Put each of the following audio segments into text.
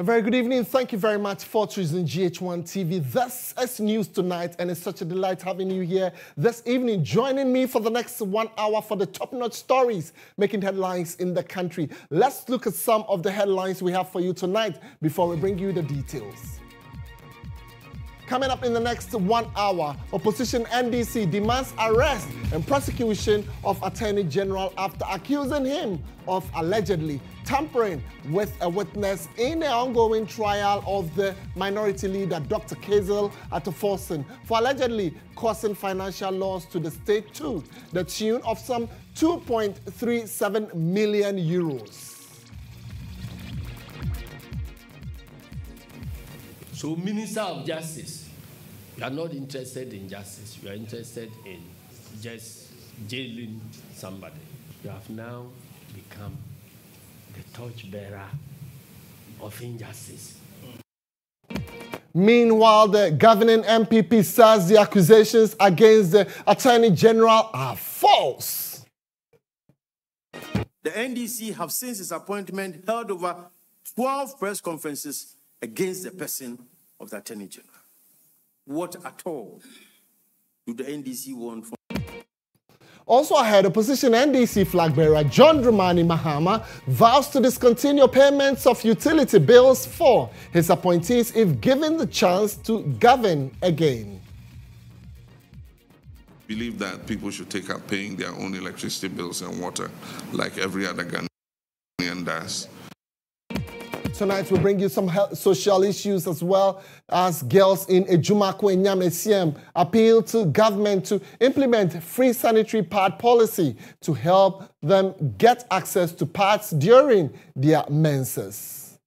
A very good evening. Thank you very much for choosing GHOne TV. This is News Tonight, and it's such a delight having you here this evening, joining me for the next one hour for the top-notch stories making headlines in the country. Let's look at some of the headlines we have for you tonight before we bring you the details. Coming up in the next one hour, opposition NDC demands arrest and prosecution of Attorney General after accusing him of allegedly tampering with a witness in the ongoing trial of the minority leader Dr. Kazel Atuforsen for allegedly causing financial loss to the state to the tune of some 2.37 million euros. So, Minister of Justice, you are not interested in justice. You are interested in just jailing somebody. You have now become the torchbearer of injustice. Meanwhile, the governing NPP says the accusations against the Attorney General are false. The NDC have since its appointment held over 12 press conferences against the person of the Attorney General. What at all do the NDC want from also ahead, opposition NDC flag bearer John Dramani Mahama vows to discontinue payments of utility bills for his appointees if given the chance to govern again. believe that people should take up paying their own electricity bills and water like every other Ghanaian does. Tonight we bring you some social issues as well as girls in Ajumako Enyan Essiam appeal to government to implement free sanitary pad policy to help them get access to pads during their menses.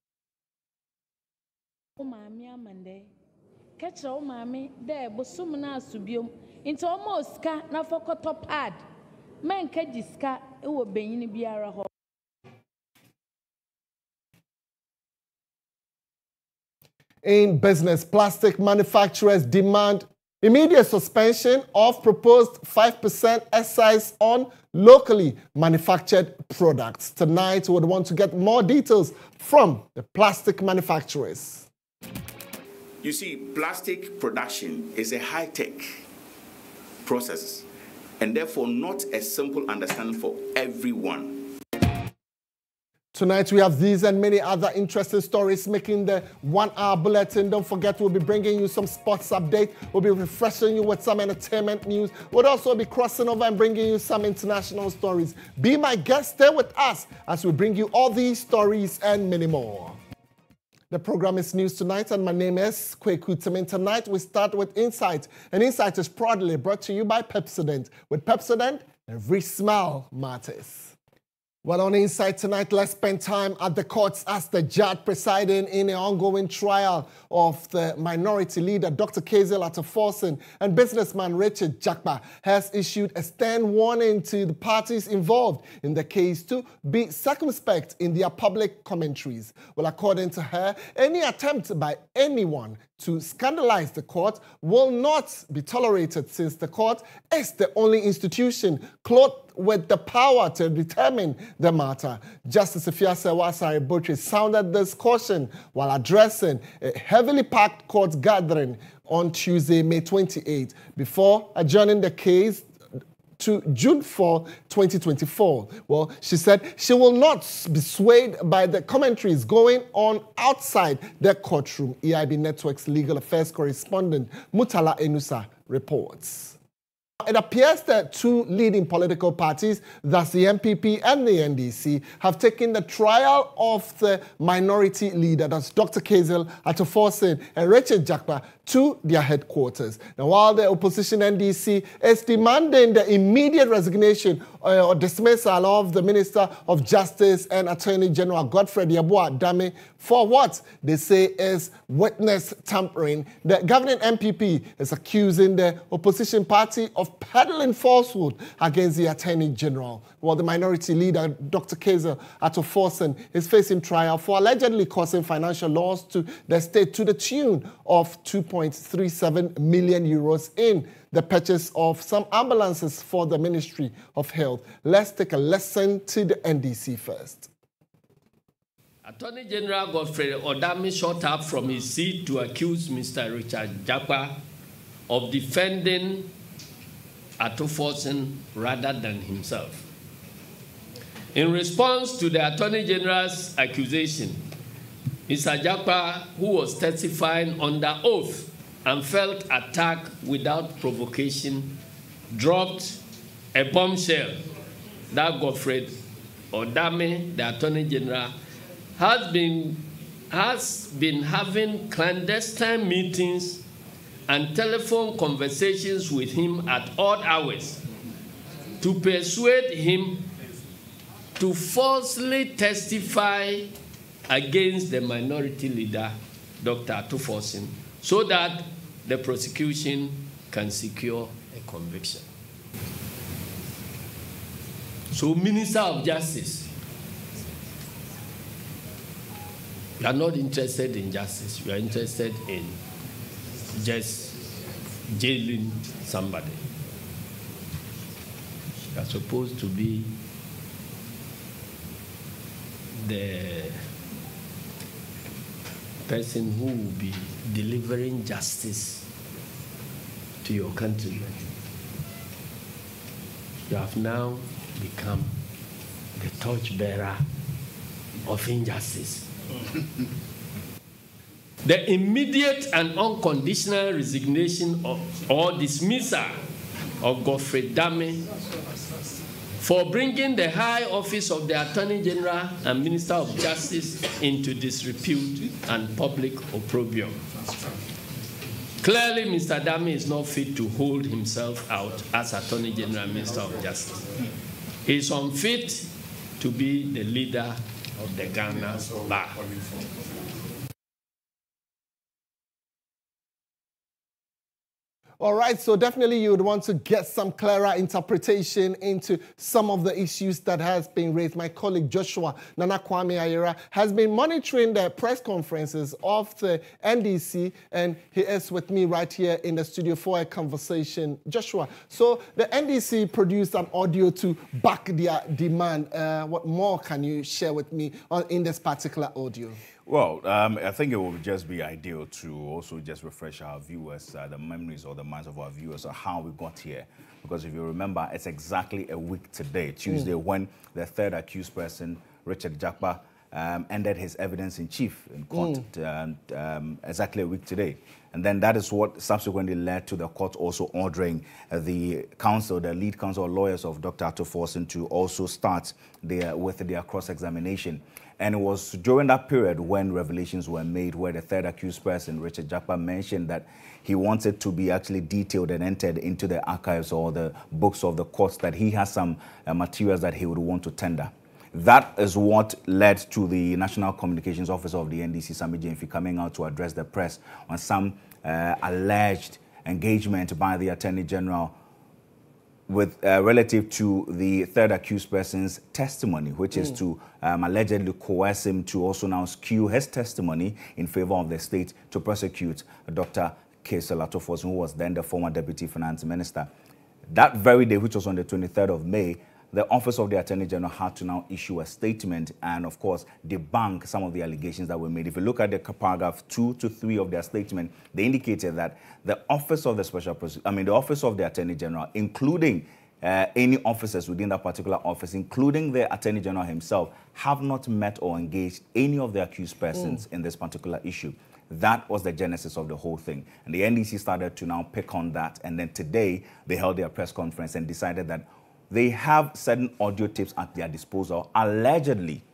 biara. In business. Plastic manufacturers demand immediate suspension of proposed 5% excise on locally manufactured products. Tonight, we would want to get more details from the plastic manufacturers. You see, plastic production is a high tech process and therefore not a simple understanding for everyone. Tonight we have these and many other interesting stories making the one hour bulletin. Don't forget we'll be bringing you some sports update. We'll be refreshing you with some entertainment news. We'll also be crossing over and bringing you some international stories. Be my guest, stay with us as we bring you all these stories and many more. The program is News Tonight, and my name is Kweku Temeng. Tonight, we start with Insight, and Insight is proudly brought to you by Pepsodent. With Pepsodent, every smile matters. Well, on Insight tonight, let's spend time at the courts as the judge presiding in an ongoing trial of the minority leader, Dr. Cassiel Ato Forson, and businessman Richard Jakpa has issued a stern warning to the parties involved in the case to be circumspect in their public commentaries. Well, according to her, any attempt by anyone to scandalize the court will not be tolerated since the court is the only institution clothed with the power to determine the matter. Justice Efia Serwah Asare Botwe sounded this caution while addressing a heavily packed court gathering on Tuesday, May 28, before adjourning the case to June 4, 2024. Well, she said she will not be swayed by the commentaries going on outside the courtroom. EIB Network's legal affairs correspondent Mutala Inusa reports. It appears that two leading political parties, that's the NPP and the NDC, have taken the trial of the minority leader, that's Dr. Kazel Atuforsen and Richard Jakpa, to their headquarters. Now, while the opposition NDC is demanding the immediate resignation uh, or dismissal of the Minister of Justice and Attorney General Godfred Yeboah Dame for what they say is witness tampering, the governing NPP is accusing the opposition party of peddling falsehood against the Attorney General. While the minority leader, Dr. Kazel Atuforsen, is facing trial for allegedly causing financial loss to the state to the tune of 2.37 million euros in the purchase of some ambulances for the Ministry of Health. Let's take a lesson to the NDC first. Attorney General Godfrey Odami shot up from his seat to accuse Mr. Richard Jakpa of defending Ato Forson rather than himself. In response to the Attorney General's accusation, Mr. Jakpa, who was testifying under oath and felt attacked without provocation, dropped a bombshell that Godfrey Odami, the Attorney General, has been, has been having clandestine meetings and telephone conversations with him at odd hours to persuade him to falsely testify against the minority leader, Dr. Ato Forson, so that the prosecution can secure a conviction. So, Minister of Justice, you are not interested in justice, you are interested in just jailing somebody. You are supposed to be the person who will be delivering justice to your countrymen. You have now become the torchbearer of injustice. the immediate and unconditional resignation of, or dismissal of Godfrey Dame for bringing the high office of the Attorney General and Minister of Justice into disrepute and public opprobrium. Clearly, Mr. Dame is not fit to hold himself out as Attorney General and Minister of Justice. He is unfit to be the leader of the Ghana Bar. All right, so definitely you would want to get some clearer interpretation into some of the issues that has been raised. My colleague Joshua Nana Kwame Ayera has been monitoring the press conferences of the NDC, and he is with me right here in the studio for a conversation. Joshua, so the NDC produced an audio to back their demand. Uh, what more can you share with me in this particular audio? Well, um, I think it would just be ideal to also just refresh our viewers, uh, the memories or the minds of our viewers of how we got here. Because if you remember, it's exactly a week today, Tuesday, mm. when the third accused person, Richard Jakpa, um, ended his evidence in chief in court, mm. and, um, exactly a week today. And then that is what subsequently led to the court also ordering uh, the counsel, the lead counsel lawyers of Dr. Ato Forson to also start their, with their cross-examination. And it was during that period when revelations were made where the third accused person, Richard Jakpa, mentioned that he wanted to be actually detailed and entered into the archives or the books of the courts that he has some uh, materials that he would want to tender. That is what led to the National Communications Officer of the NDC, Sami Gyamfi, coming out to address the press on some uh, alleged engagement by the Attorney General with uh, relative to the third accused person's testimony, which mm. is to um, allegedly coerce him to also now skew his testimony in favor of the state to prosecute Dr. Ato Forson, who was then the former deputy finance minister. That very day, which was on the 23rd of May, the Office of the Attorney General had to now issue a statement and, of course, debunk some of the allegations that were made. If you look at the paragraph two to three of their statement, they indicated that the Office of the Special I mean, the Office of the Attorney General, including uh, any officers within that particular office, including the Attorney General himself, have not met or engaged any of the accused persons mm. in this particular issue. That was the genesis of the whole thing. And the NDC started to now pick on that. And then today, they held their press conference and decided that they have certain audio tapes at their disposal, allegedly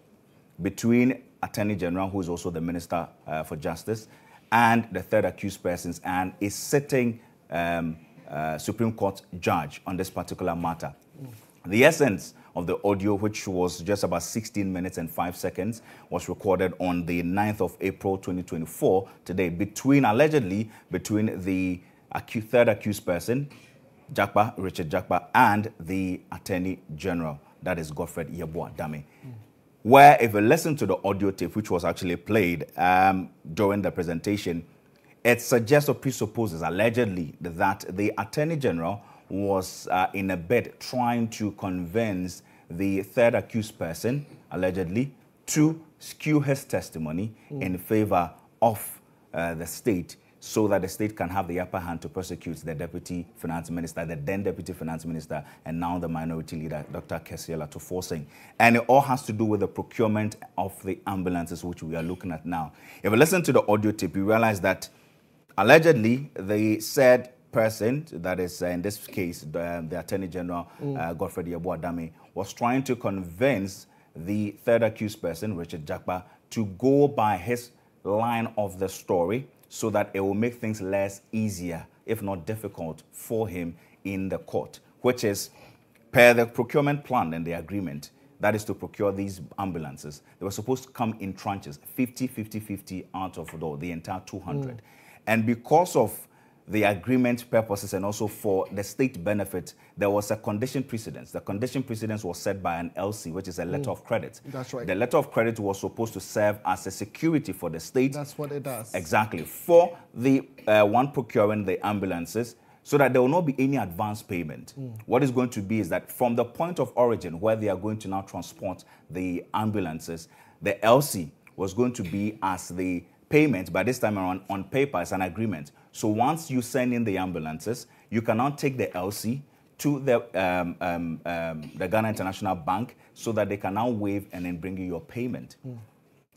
between Attorney General, who is also the Minister uh, for Justice, and the third accused persons, and is sitting um, uh, Supreme Court judge on this particular matter. Mm. The essence of the audio, which was just about 16 minutes and 5 seconds, was recorded on the 9th of April 2024, today, between, allegedly, between the acu third accused person, Jakpa, Richard Jakpa, and the Attorney General, that is Godfred Yeboah Dame. Mm. Where, if you listen to the audio tape, which was actually played um, during the presentation, it suggests or presupposes, allegedly, that the Attorney General was uh, in a bed trying to convince the third accused person, allegedly, to skew his testimony mm. in favor of uh, the state so that the state can have the upper hand to prosecute the deputy finance minister, the then deputy finance minister, and now the minority leader, Dr. Cassiel Ato Forson. And it all has to do with the procurement of the ambulances, which we are looking at now. If we listen to the audio tape, you realize that allegedly the said person, that is uh, in this case the, the Attorney General mm. uh, Godfred Yeboah-Dame, was trying to convince the third accused person, Richard Jakpa, to go by his line of the story so that it will make things less easier, if not difficult, for him in the court, which is per the procurement plan and the agreement, that is to procure these ambulances. They were supposed to come in tranches, 50, 50, 50 out of the, the entire 200. Mm. And because of the agreement purposes and also for the state benefit, there was a condition precedence. The condition precedence was set by an LC, which is a letter mm. of credit. That's right. The letter of credit was supposed to serve as a security for the state. That's what it does. Exactly. For the uh, one procuring the ambulances, so that there will not be any advance payment. Mm. What is going to be is that from the point of origin where they are going to now transport the ambulances, the LC was going to be as the payment, by this time around on paper, as an agreement so once you send in the ambulances, you can now take the LC to the, um, um, um, the Ghana International Bank so that they can now waive and then bring you your payment. Mm.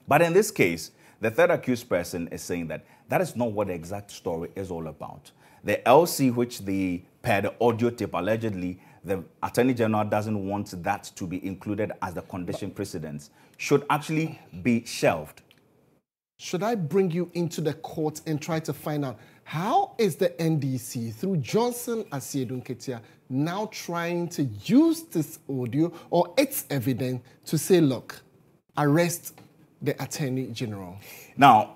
But in this case, the third accused person is saying that that is not what the exact story is all about. The LC, which the per the audio tape allegedly, the Attorney General doesn't want that to be included as the condition precedence, should actually be shelved. Should I bring you into the court and try to find out how is the NDC, through Johnson Asiedu Nketia, now trying to use this audio or its evidence to say, look, arrest the Attorney General? Now,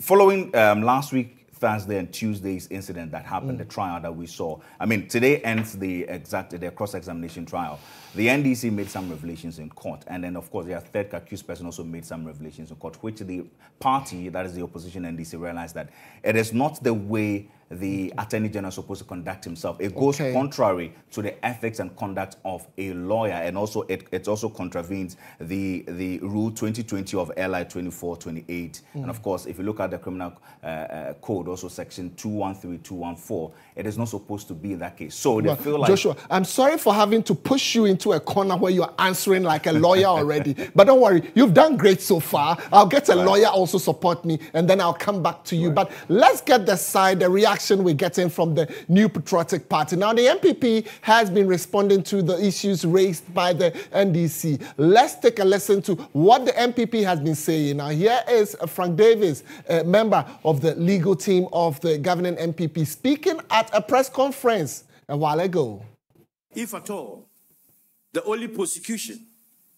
following um, last week Thursday and Tuesday's incident that happened, mm. the trial that we saw. I mean, today ends the exact the cross-examination trial. The NDC made some revelations in court, and then of course their third accused person also made some revelations in court, which the party, that is the opposition NDC, realized that it is not the way the Attorney General is supposed to conduct himself. It goes okay. contrary to the ethics and conduct of a lawyer, and also it, it also contravenes the, the Rule 2020 of LI 2428. Mm. And of course, if you look at the Criminal uh, uh, Code, also Section 213, 214, it is not supposed to be that case. So they feel like... Joshua, I'm sorry for having to push you into a corner where you're answering like a lawyer already. but don't worry, you've done great so far. I'll get a right. lawyer also support me, and then I'll come back to you. Right. But let's get the side, the reaction reaction we're getting from the New Patriotic Party. Now, the NPP has been responding to the issues raised by the NDC. Let's take a listen to what the NPP has been saying. Now, here is Frank Davis, a member of the legal team of the governing NPP, speaking at a press conference a while ago. If at all, the only prosecution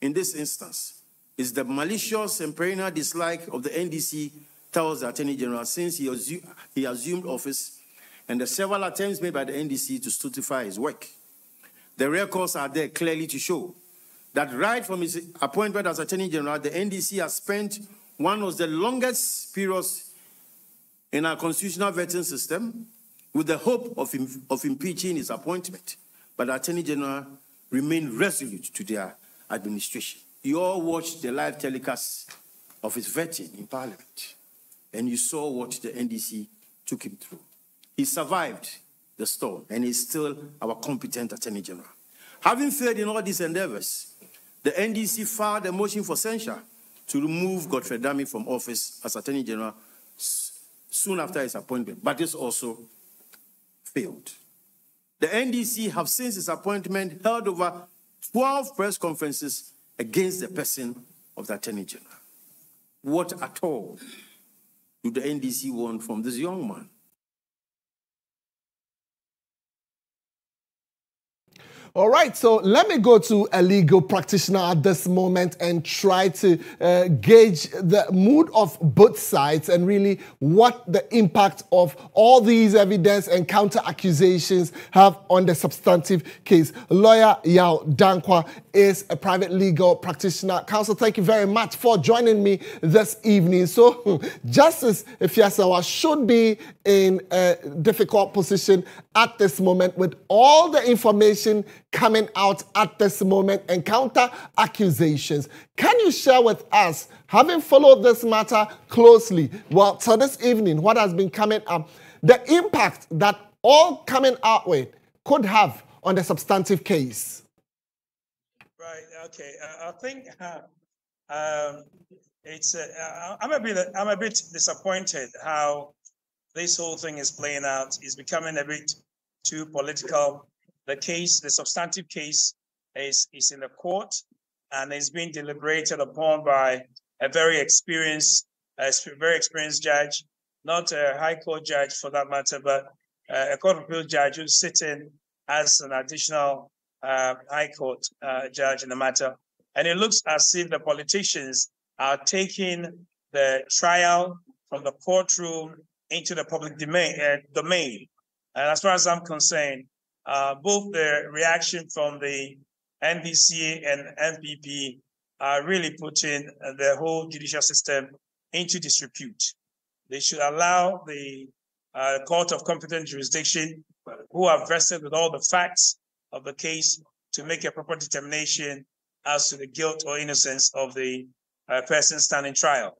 in this instance is the malicious and perennial dislike of the NDC tells the Attorney General since he, assumed, he assumed office and the several attempts made by the NDC to stultify his work. The records are there clearly to show that right from his appointment as Attorney General, the NDC has spent one of the longest periods in our constitutional vetting system with the hope of, of impeaching his appointment. But the Attorney General remained resolute to their administration. You all watched the live telecast of his vetting in Parliament and you saw what the NDC took him through. He survived the storm and he's still our competent Attorney General. Having failed in all these endeavors, the NDC filed a motion for censure to remove Godfred Dame from office as Attorney General soon after his appointment, but this also failed. The NDC have since his appointment held over 12 press conferences against the person of the Attorney General. What at all do the NDC want from this young man? All right, so let me go to a legal practitioner at this moment and try to uh, gauge the mood of both sides and really what the impact of all these evidence and counter accusations have on the substantive case. Lawyer Yao Dankwa is a private legal practitioner. Counsel, thank you very much for joining me this evening. So, Justice Efia Serwah should be in a difficult position at this moment with all the information coming out at this moment and counter accusations. Can you share with us, having followed this matter closely, well, so this evening, what has been coming up, the impact that all coming out with could have on the substantive case? Right. Okay. Uh, I think uh, um, it's. Uh, I'm a bit. I'm a bit disappointed how this whole thing is playing out. It's becoming a bit too political. The case, the substantive case, is is in the court and is being deliberated upon by a very experienced, a very experienced judge, not a high court judge for that matter, but a court of appeal judge who's sitting as an additional uh, high court uh, judge in the matter. And it looks as if the politicians are taking the trial from the courtroom into the public domain. Uh, domain. And as far as I'm concerned, uh, both the reaction from the NDC and NPP are really putting the whole judicial system into disrepute. They should allow the uh, court of competent jurisdiction who are vested with all the facts of the case to make a proper determination as to the guilt or innocence of the uh, person standing trial.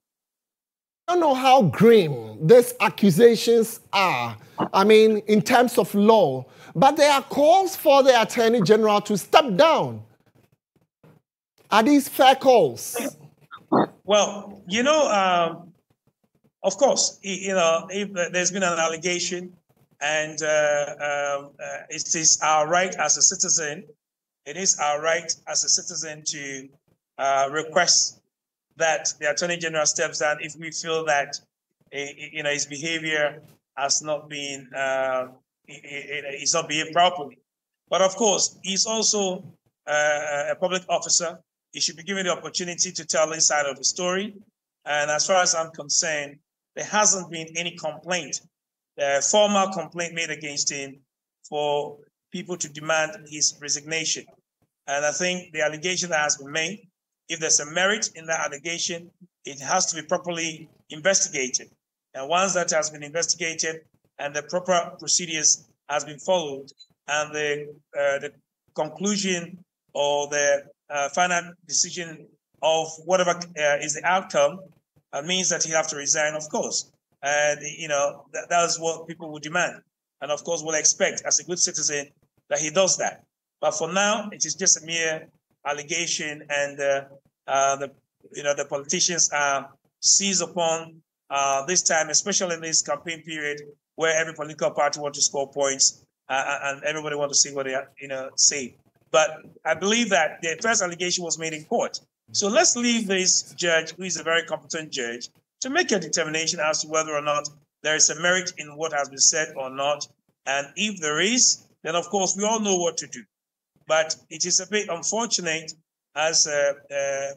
Don't know how grim these accusations are. I mean, in terms of law, but there are calls for the Attorney General to step down. Are these fair calls? Well, you know, um, of course, you know, if there's been an allegation and uh, um, uh, it is our right as a citizen, it is our right as a citizen to uh, request that the Attorney General steps down if we feel that eh, eh, you know his behavior has not been uh, eh, he's not behaved properly. But of course, he's also uh, a public officer. He should be given the opportunity to tell his side of the story. And as far as I'm concerned, there hasn't been any complaint a formal complaint made against him for people to demand his resignation. And I think the allegation that has been made, if there's a merit in that allegation, it has to be properly investigated. And once that has been investigated and the proper procedures has been followed, and the uh, the conclusion or the uh, final decision of whatever uh, is the outcome uh, means that he have to resign, of course. And, you know, that, that's what people will demand. And of course, will expect as a good citizen that he does that. But for now, it is just a mere allegation, and uh, uh, the you know the politicians are seized upon uh, this time, especially in this campaign period, where every political party wants to score points uh, uh, and everybody wants to see what they you know say. But I believe that the first allegation was made in court. So let's leave this judge, who is a very competent judge, to make a determination as to whether or not there is a merit in what has been said or not. And if there is, then of course we all know what to do. But it is a bit unfortunate as a, a,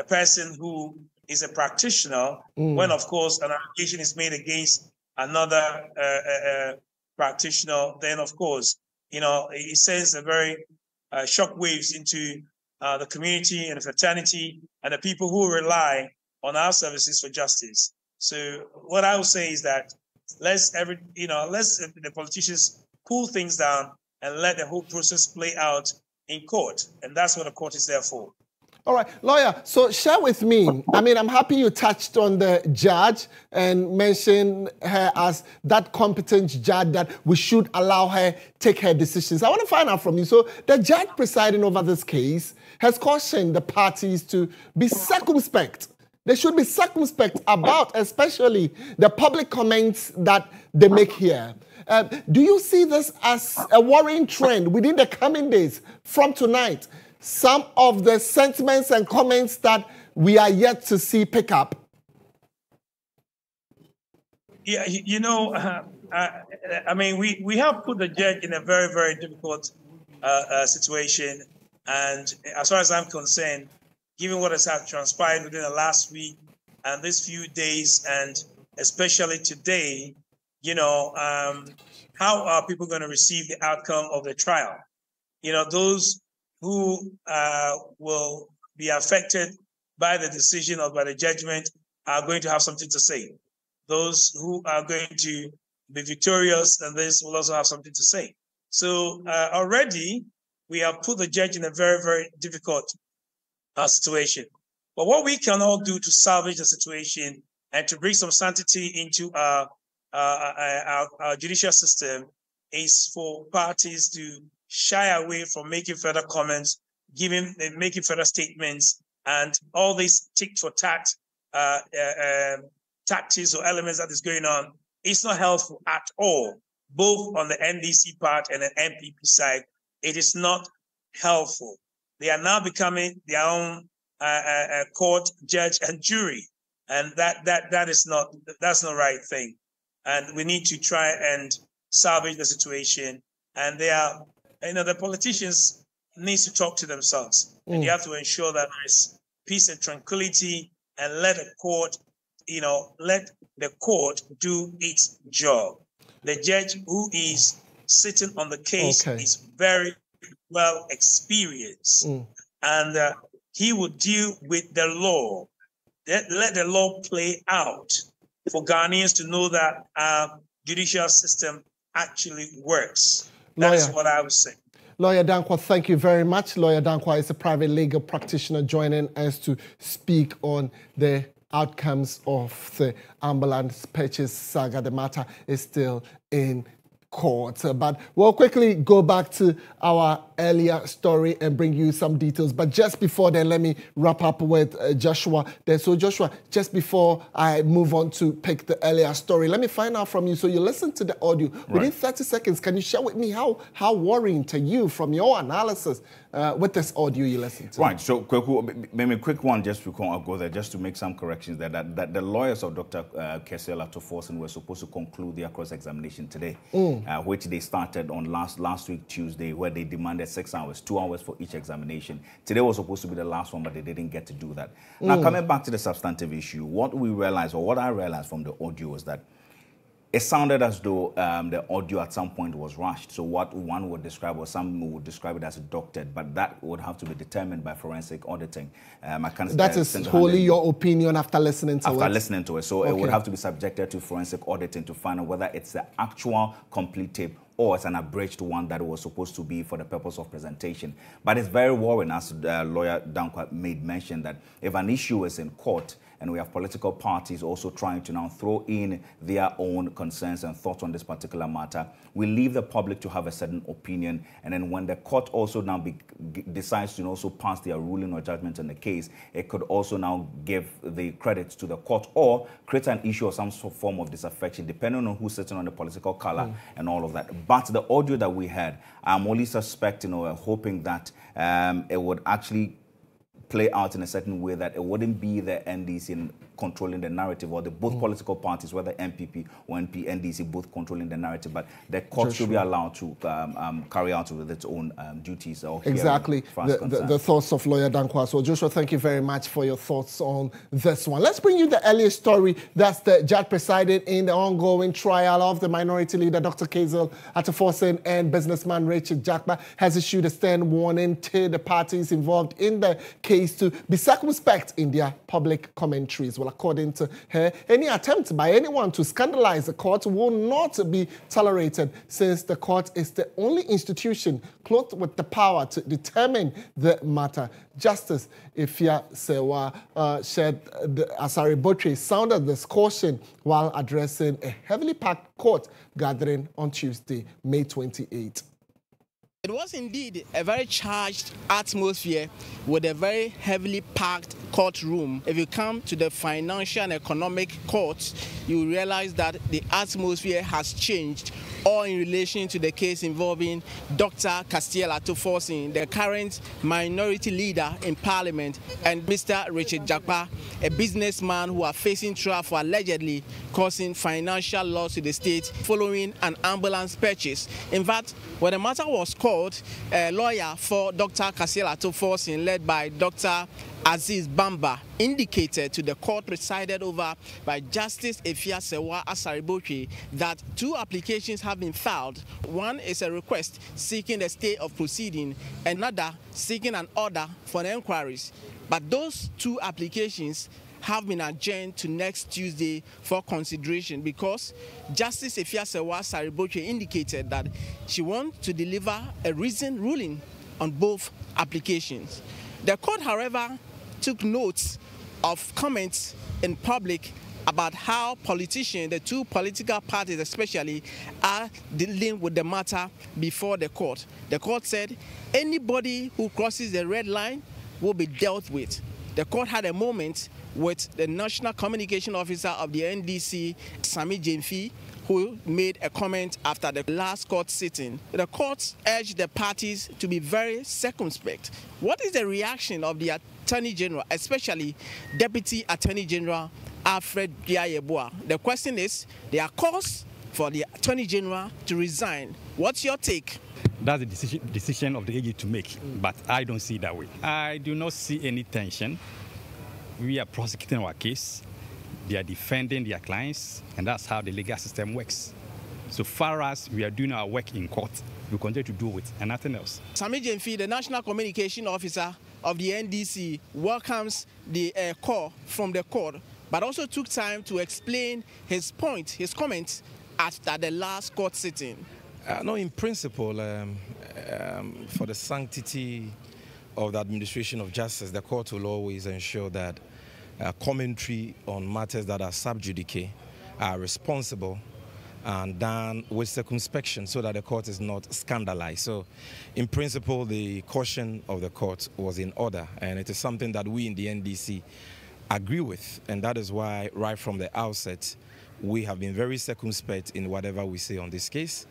a person who is a practitioner mm. when, of course, an allegation is made against another uh, uh, uh practitioner, then of course, you know, it sends a very uh, shock waves into uh, the community and the fraternity and the people who rely on our services for justice. So what I would say is that let's every you know let's the politicians cool things down and let the whole process play out in court, and that's what the court is there for. All right, lawyer. So share with me. I mean, I'm happy you touched on the judge and mentioned her as that competent judge that we should allow her take her decisions. I want to find out from you. So the judge presiding over this case has cautioned the parties to be circumspect they should be circumspect about, especially the public comments that they make here. Uh, do you see this as a worrying trend within the coming days from tonight? Some of the sentiments and comments that we are yet to see pick up. Yeah, you know, uh, uh, I mean, we, we have put the judge in a very, very difficult uh, uh, situation. And as far as I'm concerned, given what has transpired within the last week and these few days, and especially today, you know, um, how are people going to receive the outcome of the trial? You know, those who uh, will be affected by the decision or by the judgment are going to have something to say. Those who are going to be victorious and this will also have something to say. So uh, already we have put the judge in a very, very difficult uh, situation. But what we can all do to salvage the situation and to bring some sanctity into our, uh, our, our judicial system is for parties to shy away from making further comments, giving, making further statements, and all these tick for uh, uh, um, tactics or elements that is going on. It's not helpful at all, both on the NDC part and the NPP side. It is not helpful. They are now becoming their own uh, uh, uh, court, judge, and jury, and that that that is not that's not the right thing. And we need to try and salvage the situation. And they are, you know, the politicians need to talk to themselves, mm. and you have to ensure that there is peace and tranquility, and let the court, you know, let the court do its job. The judge who is sitting on the case okay. is very well experienced, mm. and uh, he will deal with the law. Let, let the law play out for Ghanaians to know that our judicial system actually works. That's what I was saying. Lawyer Dankwa, thank you very much. Lawyer Dankwa is a private legal practitioner joining us to speak on the outcomes of the ambulance purchase saga. The matter is still in court. But we'll quickly go back to our earlier story and bring you some details. But just before then, let me wrap up with uh, Joshua. Then, so Joshua, just before I move on to pick the earlier story, let me find out from you. So you listen to the audio right. within 30 seconds. Can you share with me how how worrying to you from your analysis uh, with this audio you listened to? Right. So maybe a quick one just before I go there, just to make some corrections there. That, that the lawyers of Dr. Uh, Cassiel Ato were supposed to conclude their cross-examination today, mm. uh, which they started on last last week Tuesday, where they demanded six hours, two hours for each examination. Today was supposed to be the last one, but they didn't get to do that. Mm. Now, coming back to the substantive issue, what we realized, or what I realized from the audio, was that it sounded as though um, the audio at some point was rushed. So what one would describe, or some would describe it as doctored, but that would have to be determined by forensic auditing. Um, I can't that is wholly your opinion after listening to after it? After listening to it. So okay. it would have to be subjected to forensic auditing to find out whether it's the actual complete tape or it's an abridged one that was supposed to be for the purpose of presentation. But it's very worrying, as uh, lawyer Dankwa made mention, that if an issue is in court, and we have political parties also trying to now throw in their own concerns and thoughts on this particular matter. We leave the public to have a certain opinion, and then when the court also now be, decides to also pass their ruling or judgment on the case, it could also now give the credit to the court or create an issue or some form of disaffection, depending on who's sitting on the political color mm. and all of that. But the audio that we had, I'm only suspecting or hoping that um, it would actually play out in a certain way that it wouldn't be the NDC in controlling the narrative or the both mm. political parties, whether NPP or NP, NDC, both controlling the narrative, but the court should be allowed to um, um, carry out with its own um, duties. Or exactly. The, the, the, thoughts of lawyer Dankwa. So Joshua, thank you very much for your thoughts on this one. Let's bring you the earlier story. That's the judge presided in the ongoing trial of the minority leader, Dr. Cassiel Ato-Forson, and businessman Richard Jakpa has issued a stern warning to the parties involved in the case case to be circumspect in their public commentaries. Well, according to her, any attempt by anyone to scandalize the court will not be tolerated since the court is the only institution clothed with the power to determine the matter. Justice Efia Serwah uh, said the Asare Botwe sounded this caution while addressing a heavily packed court gathering on Tuesday, May 28. It was indeed a very charged atmosphere with a very heavily packed courtroom. If you come to the financial and economic courts, you realize that the atmosphere has changed all in relation to the case involving Dr. Kesiel Ato-Forson, the current minority leader in parliament, and Mr. Richard Jakpa, a businessman who are facing trial for allegedly causing financial loss to the state following an ambulance purchase. In fact, when the matter was called, a lawyer for Dr. Kesiel Ato-Forson, led by Dr. Aziz Bamba indicated to the court presided over by Justice Efia Serwah Asare Botwe that two applications have been filed. One is a request seeking the stay of proceeding, another seeking an order for inquiries. But those two applications have been adjourned to next Tuesday for consideration because Justice Efia Serwah Asare Botwe indicated that she wants to deliver a reasoned ruling on both applications. The court, however, took note of comments in public about how politicians, the two political parties especially, are dealing with the matter before the court. The court said anybody who crosses the red line will be dealt with. The court had a moment with the National Communication Officer of the NDC, Sami Gyamfi, who made a comment after the last court sitting. The court urged the parties to be very circumspect. What is the reaction of the Attorney General, especially Deputy Attorney General Alfred Tuah-Yeboah? The question is, there are calls for the Attorney General to resign. What's your take? That's the decision, decision of the AG to make, but I don't see it that way. I do not see any tension. We are prosecuting our case. They are defending their clients, and that's how the legal system works. So far as we are doing our work in court, we continue to do it and nothing else. Sami Gyamfi, the National Communication Officer of the NDC, welcomes the uh, call from the court, but also took time to explain his point, his comments at, at the last court sitting. Uh, no, in principle, um, um, for the sanctity of the administration of justice, the court will always ensure that uh, commentary on matters that are sub judice are responsible and done with circumspection so that the court is not scandalized. So, in principle, the caution of the court was in order, and it is something that we in the NDC agree with, and that is why, right from the outset, we have been very circumspect in whatever we say on this case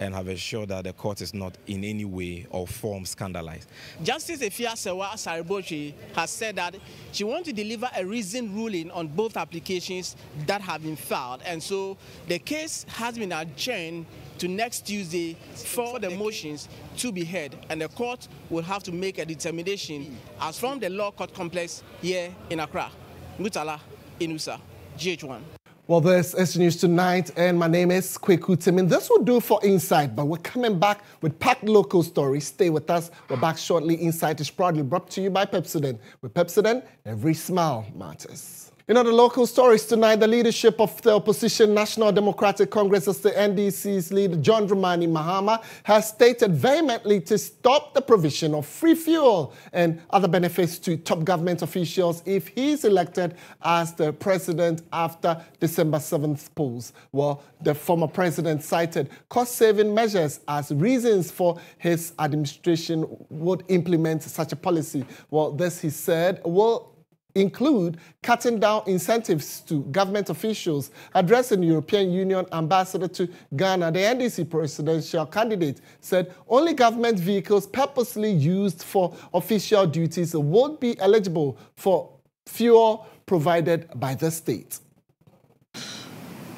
and have ensured that the court is not in any way or form scandalized. Justice Serwah Asare-Botwe has said that she wants to deliver a reasoned ruling on both applications that have been filed. And so the case has been adjourned to next Tuesday for the motions to be heard. And the court will have to make a determination as from the law court complex here in Accra. Mutala Inusa, GHOne. Well, this is News Tonight, and my name is Kweku Temeng. This will do for Insight, but we're coming back with packed local stories. Stay with us. We're back shortly. Insight is proudly brought to you by Pepsodent. With Pepsodent, every smile matters. In other local stories tonight, the leadership of the opposition National Democratic Congress, as the NDC's leader John Dramani Mahama, has stated vehemently to stop the provision of free fuel and other benefits to top government officials if he is elected as the president after December 7th polls. Well, the former president cited cost-saving measures as reasons for his administration would implement such a policy. Well, this, he said, will include cutting down incentives to government officials, addressing the European Union ambassador to Ghana. The NDC presidential candidate said only government vehicles purposely used for official duties would be eligible for fuel provided by the state.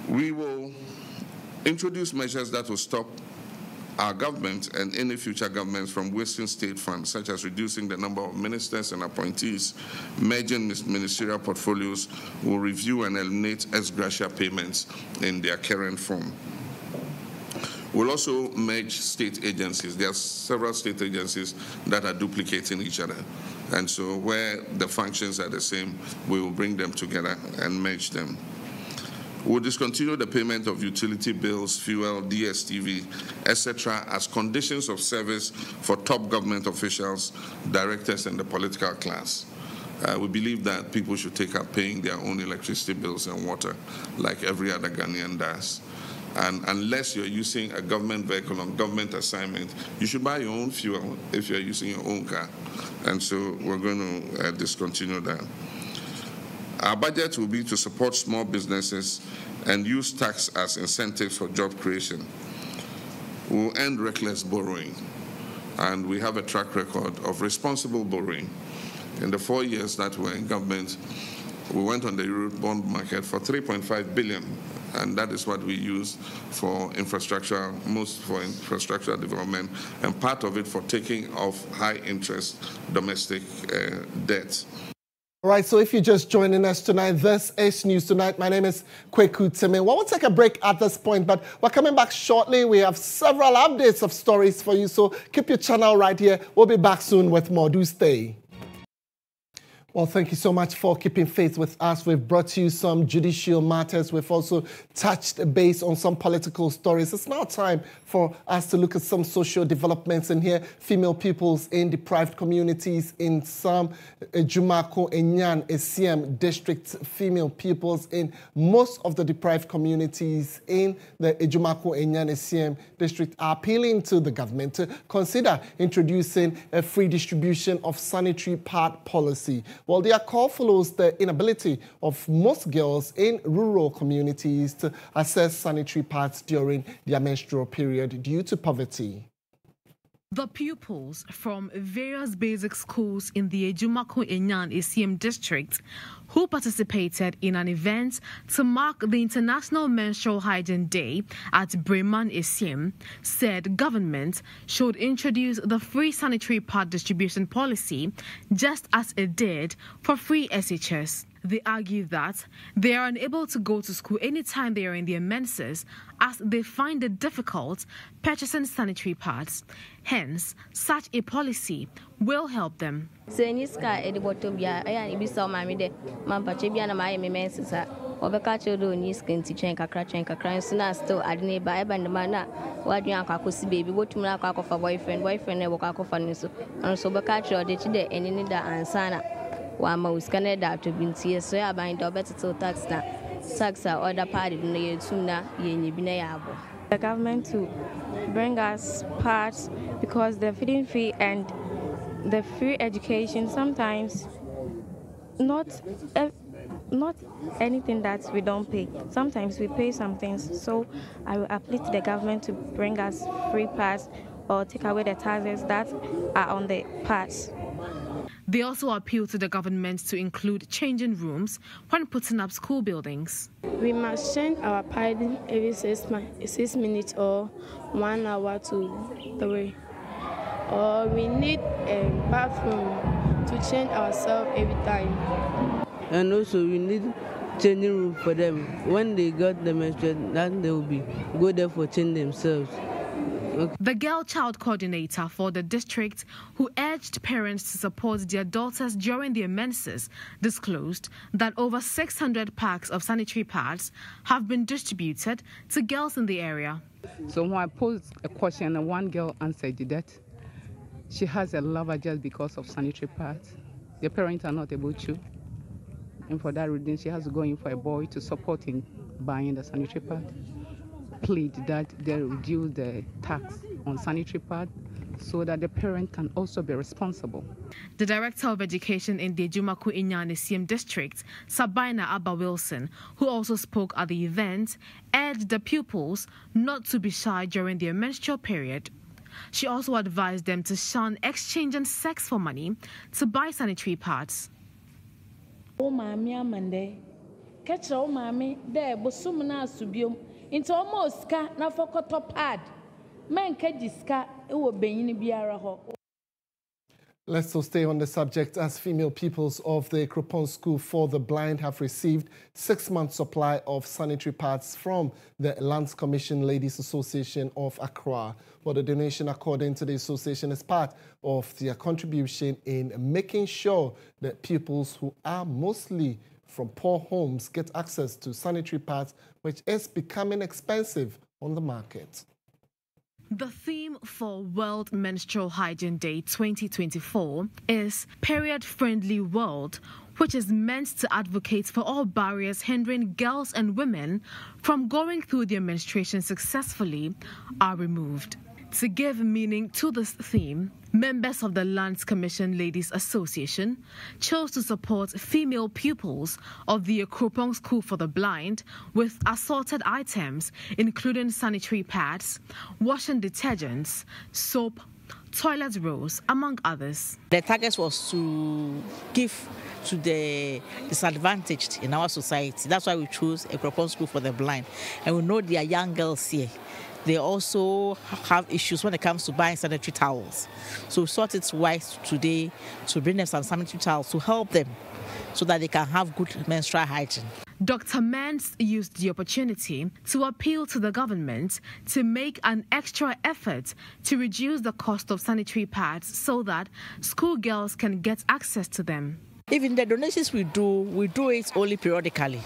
We will introduce measures that will stop our government and any future governments from wasting state funds, such as reducing the number of ministers and appointees, merging ministerial portfolios, will review and eliminate ex gratia payments in their current form. We'll also merge state agencies. There are several state agencies that are duplicating each other. And so where the functions are the same, we will bring them together and merge them will discontinue the payment of utility bills, fuel, DSTV, etc., as conditions of service for top government officials, directors, and the political class. Uh, we believe that people should take up paying their own electricity bills and water like every other Ghanaian does. And unless you're using a government vehicle on government assignment, you should buy your own fuel if you're using your own car. And so we're going to uh, discontinue that. Our budget will be to support small businesses and use tax as incentives for job creation. We'll end reckless borrowing, and we have a track record of responsible borrowing. In the four years that we're in government, we went on the Euro bond market for 3.5 billion, and that is what we use for infrastructure, most for infrastructure development, and part of it for taking off high interest domestic uh, debt. All right, so if you're just joining us tonight, this is News Tonight. My name is Kweku Temeng. Well, we'll take a break at this point, but we're coming back shortly. We have several updates of stories for you, so keep your channel right here. We'll be back soon with more. Do stay. Well, thank you so much for keeping faith with us. We've brought you some judicial matters. We've also touched base on some political stories. It's now time for us to look at some social developments in here. Female peoples in deprived communities in some uh, Jumako Enyan Essiam districts. Female peoples in most of the deprived communities in the Jumako Enyan Essiam district are appealing to the government to consider introducing a free distribution of sanitary pad policy. Well, their call follows the inability of most girls in rural communities to access sanitary pads during their menstrual period due to poverty. The pupils from various basic schools in the Ajumako Enyan Essiam district who participated in an event to mark the International Menstrual Hygiene Day at Breman Essiam said government should introduce the free sanitary pad distribution policy just as it did for free SHS. They argue that they are unable to go to school anytime they are in their menses as they find it difficult purchasing sanitary pads. Hence, such a policy will help them. wɔbɛka kyerɛ dɛ ɔnyi sika nti twɛn kakra twɛn kakra nso na still ade no ba ɛba ndema no a woadwene akɔ akɔsi baabi wotumi no akɔ akɔfa boyfriend boyfriend no ɛbɔkɔ akɔfa no nso ɔno nso wobɛka kyerɛ ɔde kyi dɛ ɛne ne da ansa na wama wo sika no ɛda atɔ bi nti yɛsrɛ aban dɛ ɔbɛtetew tax na tax a ɔda paade no yɛtum na yɛnya na the government to bring us parts because the feeding fee and the free education sometimes not not anything that we don't pay. Sometimes we pay some things. So I will appeal to the government to bring us free pass or take away the taxes that are on the pass. They also appeal to the government to include changing rooms when putting up school buildings. We must change our padding every six, six minutes or one hour to three. Or we need a bathroom to change ourselves every time. And also we need changing room for them. When they got the menstruation, then they will be go there for change themselves. The girl child coordinator for the district, who urged parents to support their daughters during their menses, disclosed that over 600 packs of sanitary pads have been distributed to girls in the area. So when I posed a question and one girl answered that she has a lover just because of sanitary pads. The parents are not able to. And for that reason, she has to go in for a boy to support in buying the sanitary pad plead that they reduce the tax on sanitary pads so that the parent can also be responsible. The Director of Education in the Ajumako Enyan district, Sabina Abba Wilson, who also spoke at the event, urged the pupils not to be shy during their menstrual period. She also advised them to shun exchanging sex for money to buy sanitary pads. Oh, mommy, Amanda. Catch oh, mommy, there, but some pad. Let's still stay on the subject as female pupils of the Akropong School for the Blind have received six months supply of sanitary pads from the Lands Commission Ladies Association of Accra. Well, the donation, according to the association, is part of their contribution in making sure that pupils who are mostly from poor homes get access to sanitary pads, which is becoming expensive on the market. The theme for World Menstrual Hygiene Day 2024 is Period Friendly World, which is meant to advocate for all barriers hindering girls and women from going through their menstruation successfully are removed. To give meaning to this theme, members of the Lands Commission Ladies Association chose to support female pupils of the Akropong School for the Blind with assorted items, including sanitary pads, washing detergents, soap, toilet rolls, among others. The target was to give to the disadvantaged in our society. That's why we chose Akropong School for the Blind. And we know there are young girls here they also have issues when it comes to buying sanitary towels. So we thought it's wise today to bring them some sanitary towels to help them so that they can have good menstrual hygiene. Dr. Mans used the opportunity to appeal to the government to make an extra effort to reduce the cost of sanitary pads so that schoolgirls can get access to them. Even the donations we do, we do it only periodically.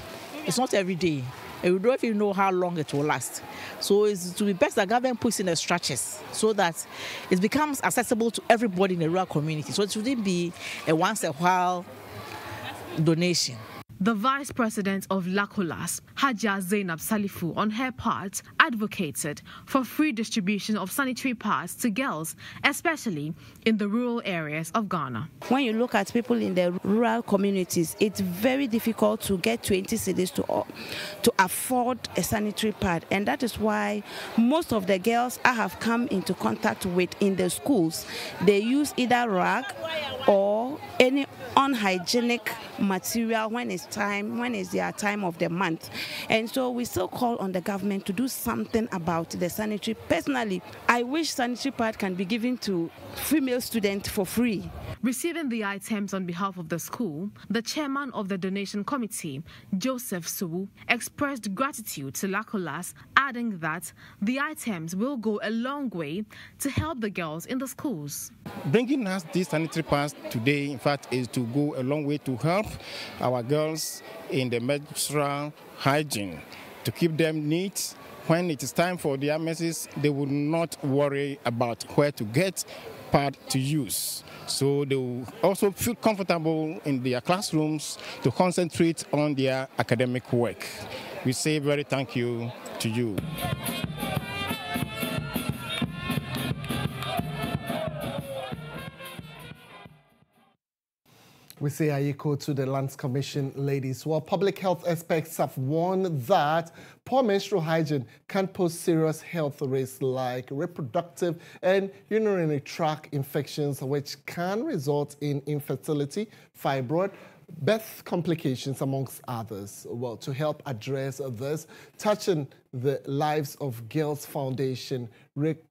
It's not every day. And we don't even know how long it will last. So it's to be best that government puts in the structures so that it becomes accessible to everybody in the rural community. So it shouldn't be a once a while donation. The vice president of Lakolas, Haja Zainab Salifu, on her part, advocated for free distribution of sanitary pads to girls, especially in the rural areas of Ghana. When you look at people in the rural communities, it's very difficult to get 20 cities to, uh, to afford a sanitary pad. And that is why most of the girls I have come into contact with in the schools, they use either rag or any unhygienic material when it's time, when it's their time of the month. And so we still call on the government to do something about the sanitary. Personally, I wish sanitary pad can be given to female students for free. Receiving the items on behalf of the school, the chairman of the donation committee, Joseph Suwu, expressed gratitude to Lakolas, adding that the items will go a long way to help the girls in the schools. Bringing us these sanitary pads today, in fact, is to go a long way to help our girls in the menstrual hygiene, to keep them neat. When it is time for their menses, they will not worry about where to get pad to use. So they will also feel comfortable in their classrooms to concentrate on their academic work. We say very thank you to you. We say Ayiko to the Lands Commission ladies. Well, public health experts have warned that poor menstrual hygiene can pose serious health risks like reproductive and urinary tract infections, which can result in infertility, fibroid, birth complications, amongst others. Well, to help address this, touching the lives of Girls Foundation, Rick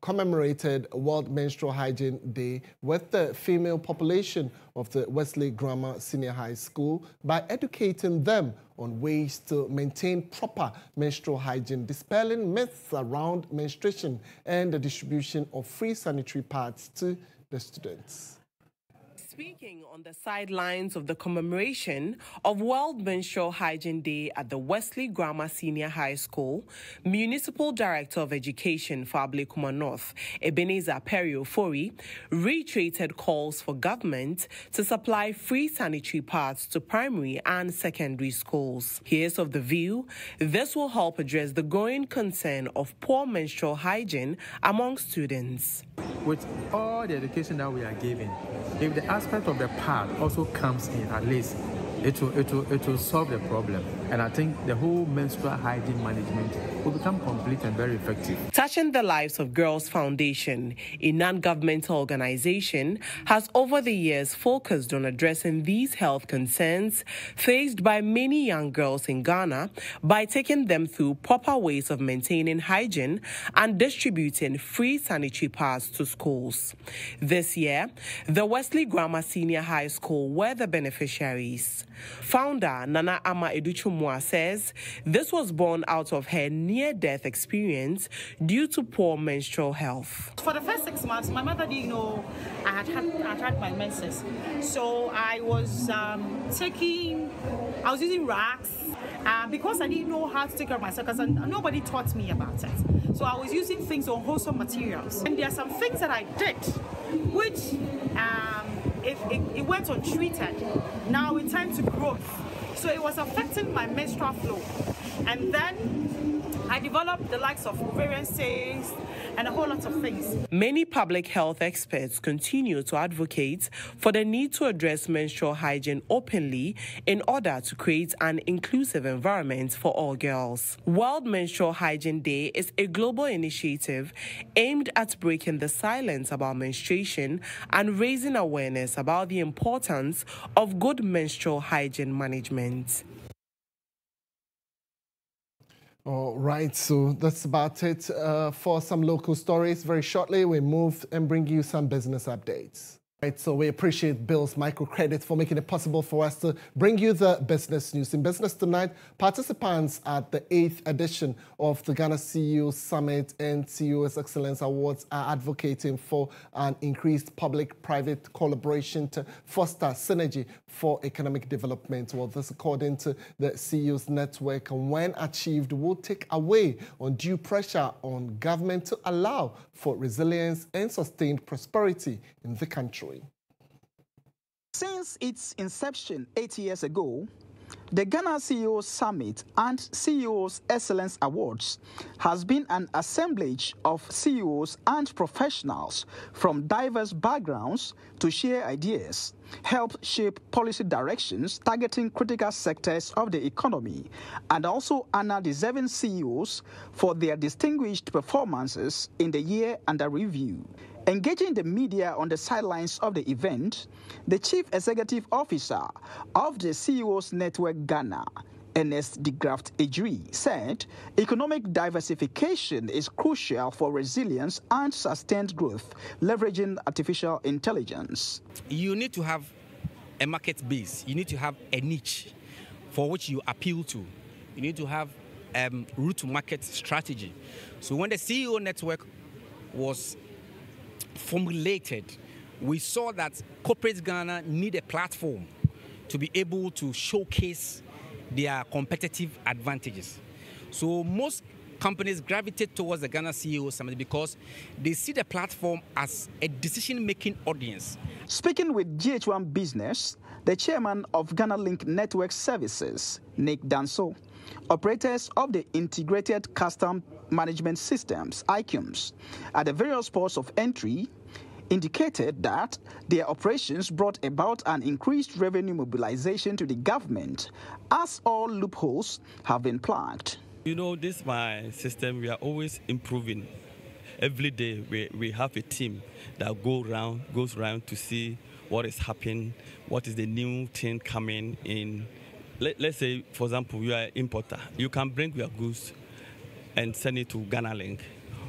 commemorated World Menstrual Hygiene Day with the female population of the Wesley Grammar Senior High School by educating them on ways to maintain proper menstrual hygiene, dispelling myths around menstruation and the distribution of free sanitary pads to the students. Speaking on the sidelines of the commemoration of World Menstrual Hygiene Day at the Wesley Grammar Senior High School, Municipal Director of Education for Ablekuma North, Ebenezer Perry Ofori, reiterated calls for government to supply free sanitary pads to primary and secondary schools. He is of the view this will help address the growing concern of poor menstrual hygiene among students. With all the education that we are giving, if the aspect of the pad also comes in at least it will, it, will, it will solve the problem. And I think the whole menstrual hygiene management will become complete and very effective. Touching the Lives of Girls Foundation, a non governmental organization, has over the years focused on addressing these health concerns faced by many young girls in Ghana by taking them through proper ways of maintaining hygiene and distributing free sanitary pads to schools. This year, the Wesley Grammar Senior High School were the beneficiaries. Founder Nana Ama Educhumwa says this was born out of her near death experience due to poor menstrual health. For the first six months, my mother didn't know I had had, I had, had my menses. So I was um, taking, I was using racks uh, because I didn't know how to take care of myself because nobody taught me about it. So I was using things on wholesome materials. And there are some things that I did which um, it, it, it went untreated. Now it turned to growth. So it was affecting my menstrual flow. And then I developed the likes of ovarian cysts and a whole lot of things. Many public health experts continue to advocate for the need to address menstrual hygiene openly in order to create an inclusive environment for all girls. World Menstrual Hygiene Day is a global initiative aimed at breaking the silence about menstruation and raising awareness about the importance of good menstrual hygiene management. All right, so that's about it uh, for some local stories. Very shortly, we move and bring you some business updates. Right, so we appreciate Bill's microcredit for making it possible for us to bring you the business news. In business tonight, participants at the eighth edition of the Ghana CEO Summit and CEOs Excellence Awards are advocating for an increased public-private collaboration to foster synergy for economic development. Well, this according to the CEOs Network, and when achieved, will take away undue pressure on government to allow for resilience and sustained prosperity in the country. Since its inception eight years ago, the Ghana CEO Summit and CEOs Excellence Awards has been an assemblage of CEOs and professionals from diverse backgrounds to share ideas, help shape policy directions targeting critical sectors of the economy, and also honor deserving CEOs for their distinguished performances in the year under review. Engaging the media on the sidelines of the event, the Chief Executive Officer of the CEOs Network Ghana, Ernest de Graft Egyir, said economic diversification is crucial for resilience and sustained growth, leveraging artificial intelligence. You need to have a market base, you need to have a niche for which you appeal to, you need to have um, route to market strategy. So when the CEO network was formulated, we saw that corporate Ghana need a platform to be able to showcase their competitive advantages. So most companies gravitate towards the Ghana CEO Summit because they see the platform as a decision-making audience. Speaking with GHOne Business, the chairman of Ghana Link Network Services, Nick Danso, operators of the Integrated Custom Management Systems, ICUMS, at the various ports of entry indicated that their operations brought about an increased revenue mobilization to the government as all loopholes have been plugged. You know, this my system, we are always improving. Every day we, we have a team that go around, goes around to see what is happening, what is the new thing coming in. Let, let's say, for example, you are an importer. You can bring your goods and send it to Ghana Link.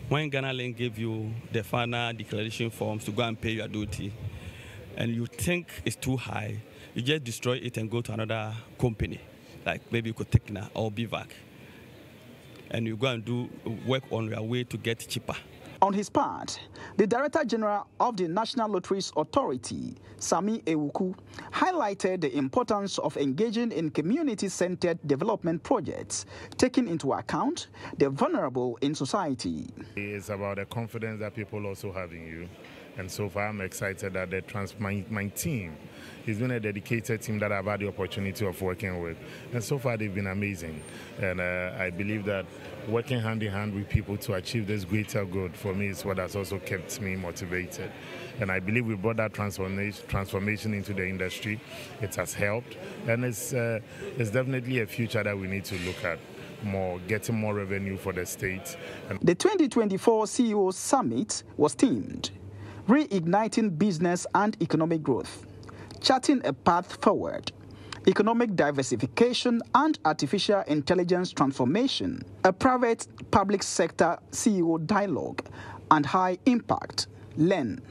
When Ghana Link give you the final declaration forms to go and pay your duty, and you think it's too high, you just destroy it and go to another company, like maybe Cotecna or Bivac, and you go and do work on your way to get cheaper. On his part, the Director General of the National Lotteries Authority, Sammy Awuku, highlighted the importance of engaging in community-centered development projects, taking into account the vulnerable in society. It's about the confidence that people also have in you. And so far, I'm excited that the trans- my, my team has been a dedicated team that I've had the opportunity of working with. And so far, they've been amazing. And uh, I believe that working hand in hand with people to achieve this greater good for me is what has also kept me motivated. And I believe we brought that transformation, transformation into the industry. It has helped. And it's, uh, it's definitely a future that we need to look at more, getting more revenue for the state. And the 2024 CEO Summit was themed Reigniting Business and Economic Growth, Charting a Path Forward economic diversification and artificial intelligence transformation, a private public sector CEO dialogue, and high impact. Learn.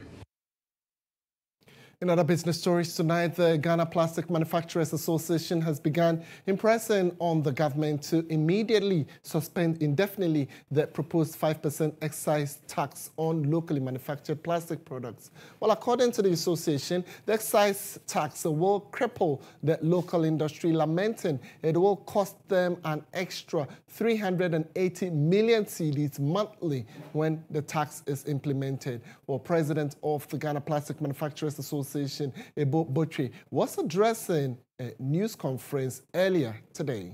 In other business stories tonight, the Ghana Plastic Manufacturers Association has begun impressing on the government to immediately suspend indefinitely the proposed 5% excise tax on locally manufactured plastic products. Well, according to the association, the excise tax will cripple the local industry, lamenting it will cost them an extra 380 million cedis monthly when the tax is implemented. Well, President of the Ghana Plastic Manufacturers Association Association, Ebo Botwe, was addressing a news conference earlier today.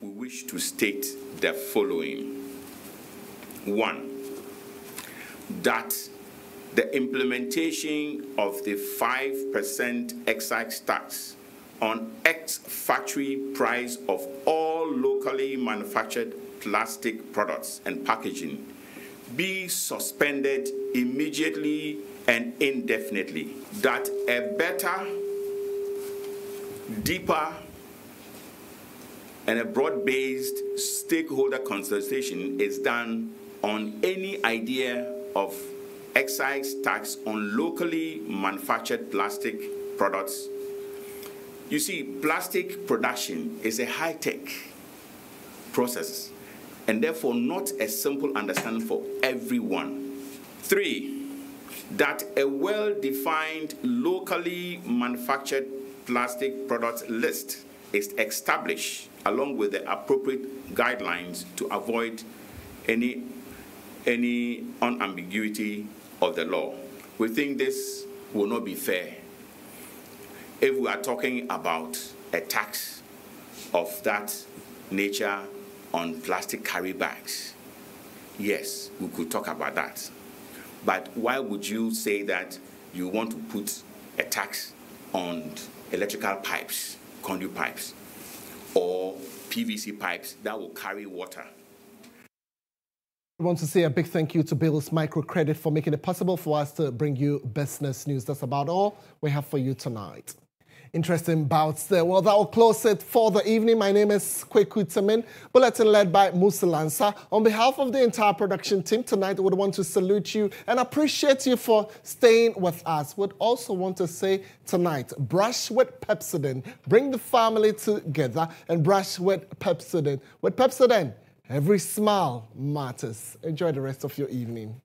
We wish to state the following. One, that the implementation of the 5% excise tax on ex-factory price of all locally manufactured plastic products and packaging be suspended immediately and indefinitely. That a better, deeper, and a broad based stakeholder consultation is done on any idea of excise tax on locally manufactured plastic products. You see, plastic production is a high tech process and therefore not a simple understanding for everyone. Three, that a well defined locally manufactured plastic product list is established along with the appropriate guidelines to avoid any, any unambiguity of the law. We think this will not be fair. If we are talking about a tax of that nature on plastic carry bags, yes, we could talk about that. But why would you say that you want to put a tax on electrical pipes, conduit pipes, or PVC pipes that will carry water? I want to say a big thank you to Bill's Microcredit for making it possible for us to bring you business news. That's about all we have for you tonight. Interesting bouts there. Well, that will close it for the evening. My name is Kweku Temeng, bulletin led by Musa Lansa. On behalf of the entire production team tonight, would want to salute you and appreciate you for staying with us. Would also want to say tonight, brush with Pepsodent. Bring the family together and brush with Pepsodent. With Pepsodent, every smile matters. Enjoy the rest of your evening.